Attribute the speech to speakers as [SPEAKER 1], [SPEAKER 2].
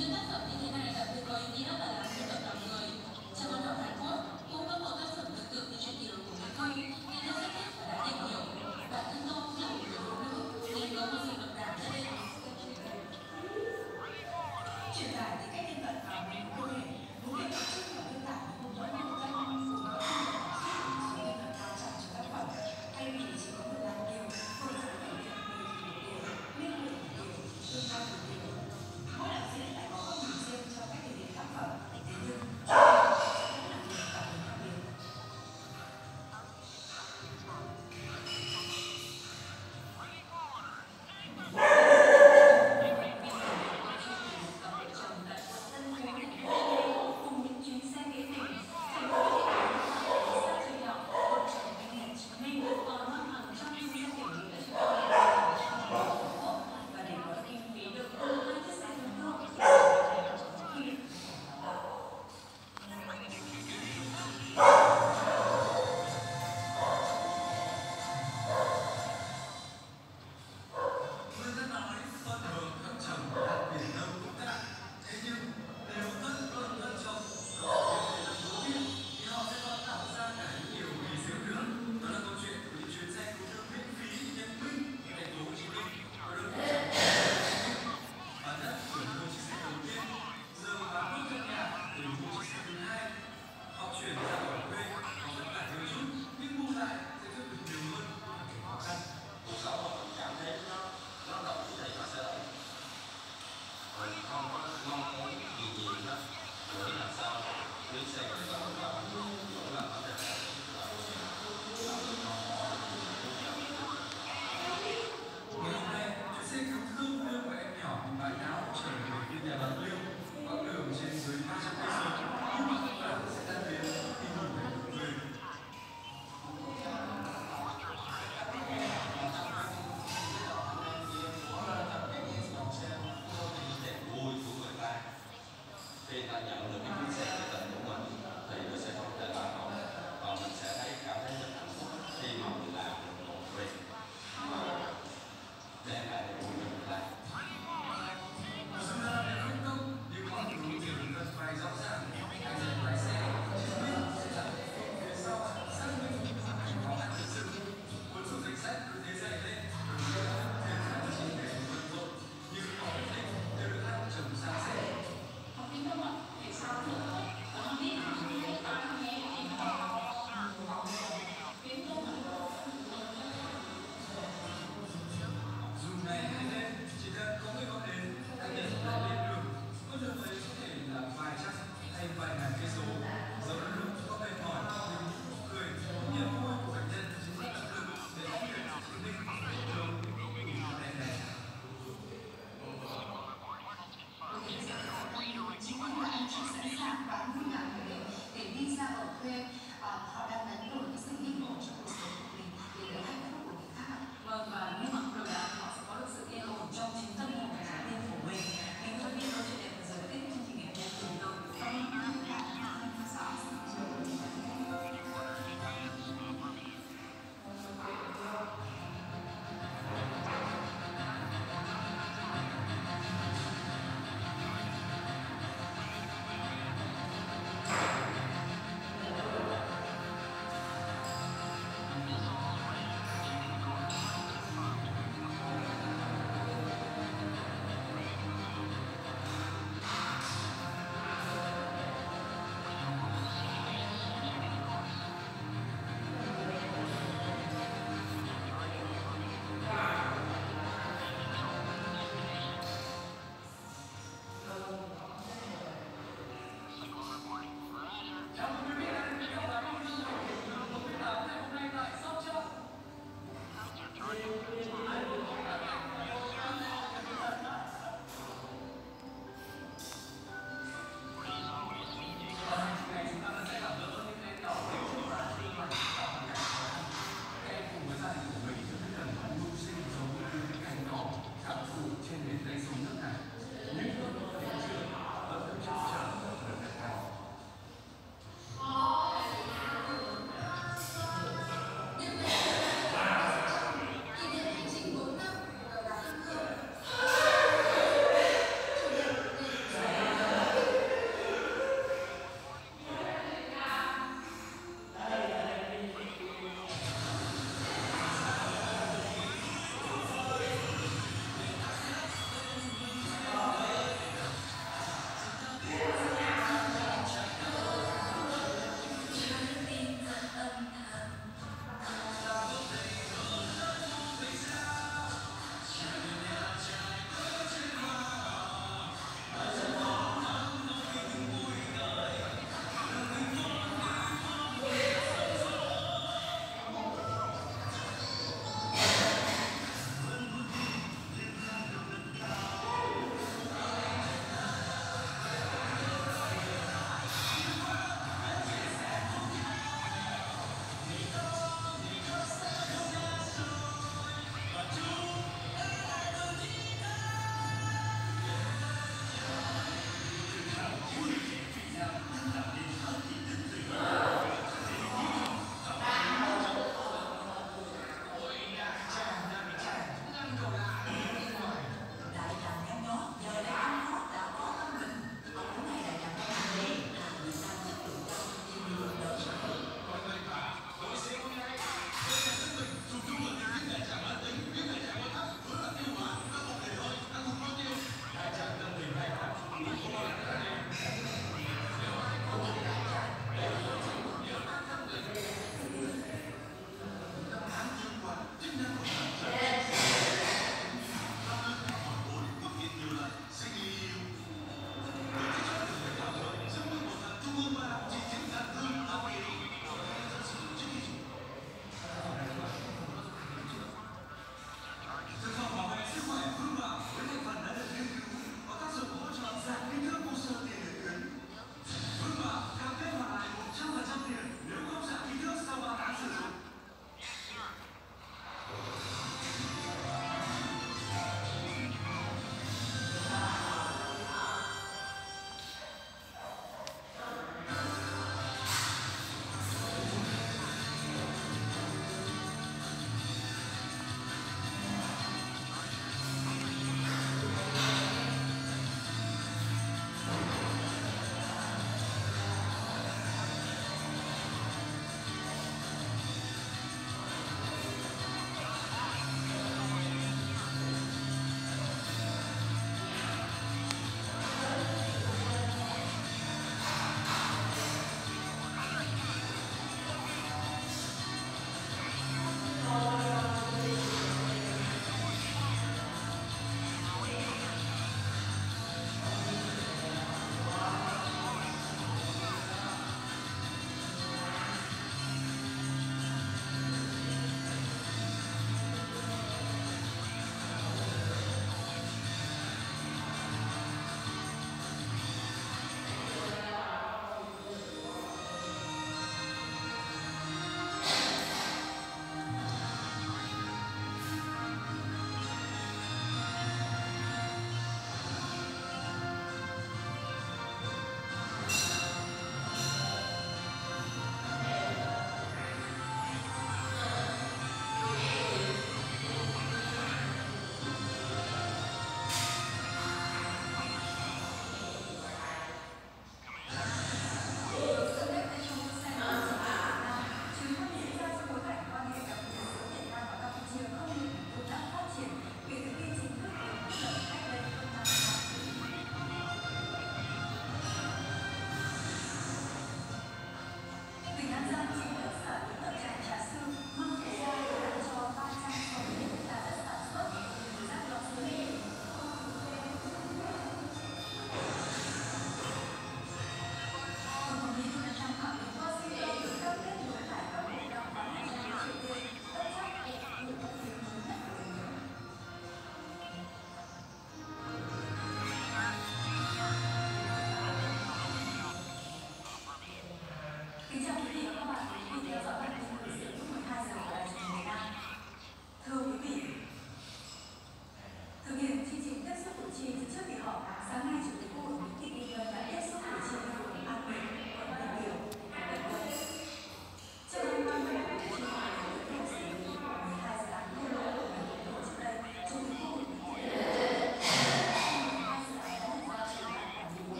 [SPEAKER 1] Yo
[SPEAKER 2] tampoco.